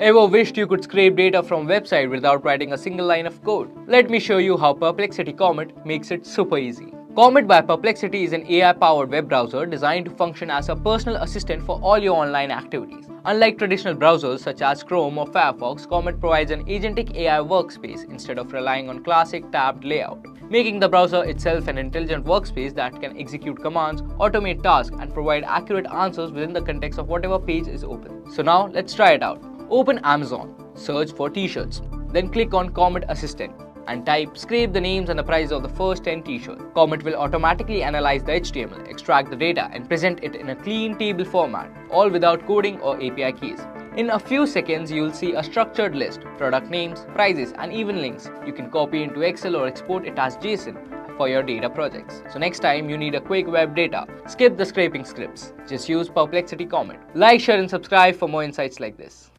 Ever wished you could scrape data from website without writing a single line of code? Let me show you how Perplexity Comet makes it super easy. Comet by Perplexity is an AI-powered web browser designed to function as a personal assistant for all your online activities. Unlike traditional browsers such as Chrome or Firefox, Comet provides an agentic AI workspace instead of relying on classic tabbed layout, making the browser itself an intelligent workspace that can execute commands, automate tasks, and provide accurate answers within the context of whatever page is open. So now let's try it out. Open Amazon, search for t-shirts, then click on Comet Assistant and type scrape the names and the price of the first 10 t-shirts. Comet will automatically analyze the HTML, extract the data and present it in a clean table format, all without coding or API keys. In a few seconds, you'll see a structured list, product names, prices and even links. You can copy into Excel or export it as JSON for your data projects. So next time you need a quick web data, skip the scraping scripts. Just use Perplexity Comet. Like, share and subscribe for more insights like this.